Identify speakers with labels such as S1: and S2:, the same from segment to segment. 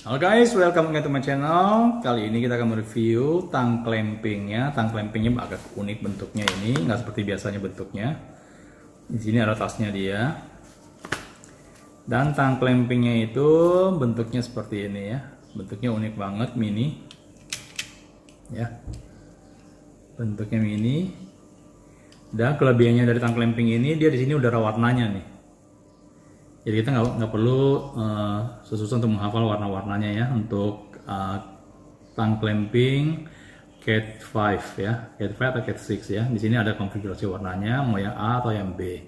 S1: Halo guys, welcome back to my channel. Kali ini kita akan mereview tang clampingnya. Tang clampingnya agak unik bentuknya ini, nggak seperti biasanya bentuknya. Di sini ada tasnya dia. Dan tang clampingnya itu bentuknya seperti ini ya. Bentuknya unik banget, mini. Ya. Bentuknya mini. Dan kelebihannya dari tang clamping ini dia di sini udah ada warnanya nih jadi kita nggak nggak perlu uh, susah untuk menghafal warna-warnanya ya untuk uh, tang clamping cat 5 ya cat 5 atau cat 6 ya. Di sini ada konfigurasi warnanya mau yang A atau yang B.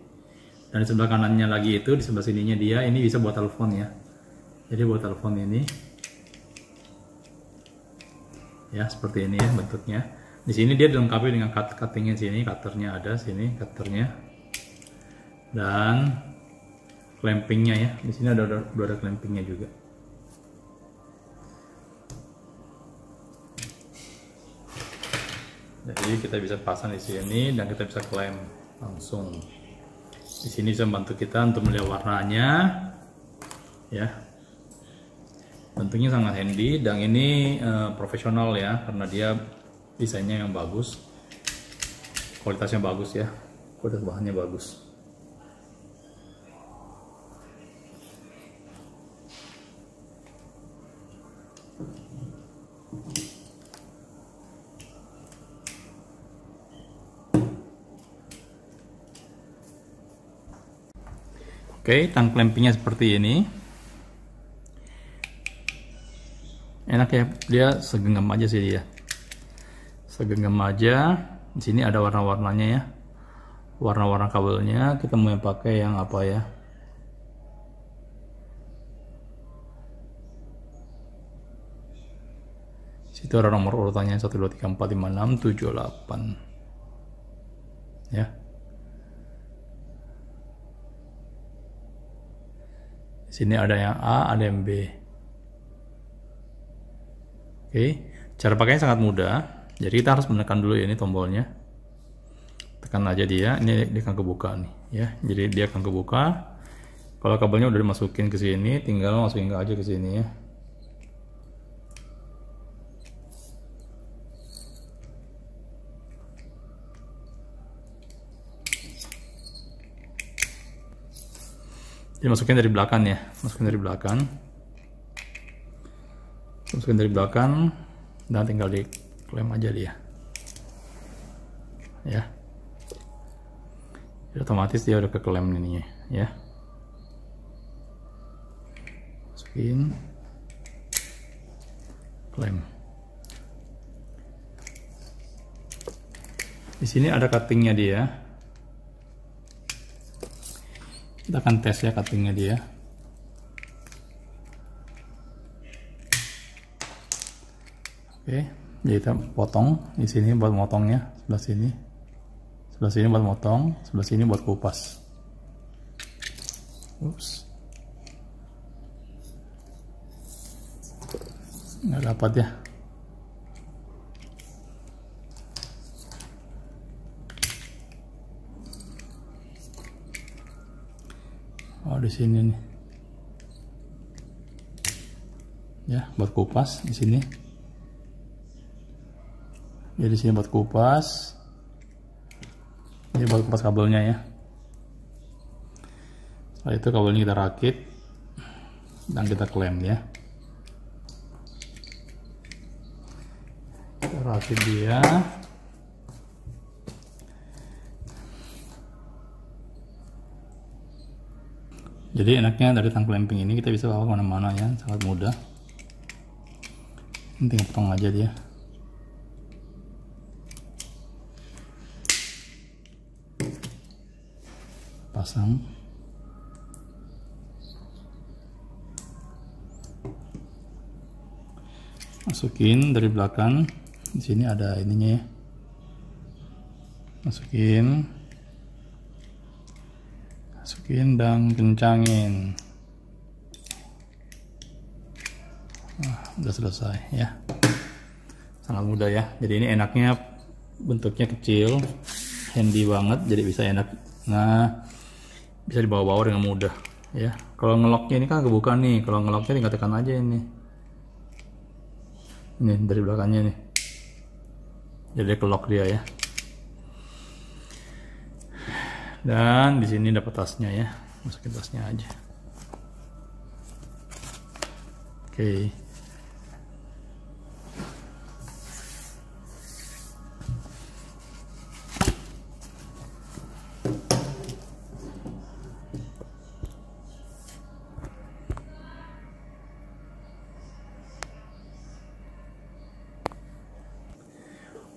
S1: Dan di sebelah kanannya lagi itu di sebelah sininya dia ini bisa buat telepon ya. Jadi buat telepon ini. Ya seperti ini ya bentuknya. Di sini dia dilengkapi dengan cut cuttingnya sini cutternya ada sini cutternya. Dan clampingnya ya. Di sini ada udah ada clampingnya juga. Jadi kita bisa pasang di sini dan kita bisa klaim langsung. Di sini bisa membantu kita untuk melihat warnanya ya. Bentuknya sangat handy dan ini uh, profesional ya karena dia desainnya yang bagus kualitasnya bagus ya. Kualitas bahannya bagus Oke, tang clampingnya seperti ini. Enak ya, dia segenggam aja sih dia. Segenggam aja. Di sini ada warna-warnanya ya. Warna-warna kabelnya kita mau yang pakai yang apa ya? Situ ada nomor urutannya 1 2 3 4 5 6 7 8. Ya. Sini ada yang A, ada yang B. Oke, cara pakainya sangat mudah. Jadi kita harus menekan dulu ya ini tombolnya. Tekan aja dia, ini dia akan kebuka nih ya. Jadi dia akan kebuka. Kalau kabelnya udah dimasukin ke sini, tinggal masukin aja ke sini ya. Jadi masukin dari belakang ya, masukin dari belakang. Masukin dari belakang dan tinggal di klaim aja dia. Ya. Jadi otomatis dia udah ke klaim ininya ya. Masukin klaim. Di sini ada cuttingnya dia. Kita akan tes ya cuttingnya dia. Oke jadi kita potong di sini buat motongnya sebelah sini. Sebelah sini buat motong sebelah sini buat kupas. Ups. nggak dapat ya di sini nih. Ya buat kupas di sini. Ya di sini buat kupas. Ini buat kupas kabelnya ya. Setelah itu kabelnya kita rakit dan kita klem ya. Kita rakit dia jadi enaknya dari tang clamping ini kita bisa bawa ke mana-mana ya sangat mudah. Ini tinggal potong aja dia. Pasang. Masukin dari belakang. Di sini ada ininya ya. Masukin masukin dan kencangin. Nah, udah selesai ya. Sangat mudah ya. Jadi ini enaknya bentuknya kecil handy banget jadi bisa enak. Nah bisa dibawa-bawa dengan mudah ya. Kalau ngeloknya ini kan kebuka nih kalau ngeloknya tinggal tekan aja ini. Ini dari belakangnya nih. Jadi kelok dia ya. Dan di sini dapat tasnya ya. Masukin tasnya aja. Oke. Okay.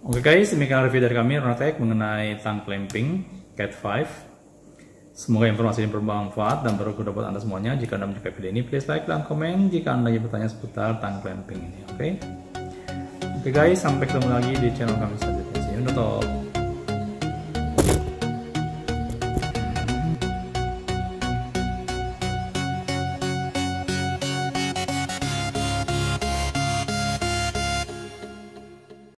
S1: Oke guys, demikian review dari kami Ronatek mengenai tang clamping Cat 5. Semoga informasi ini bermanfaat dan berguna buat Anda semuanya. Jika Anda menyukai video ini, please like dan komen jika Anda ingin bertanya seputar tang clamping ini. Oke? Okay? Oke okay guys, sampai ketemu lagi di channel kami selanjutnya. See you,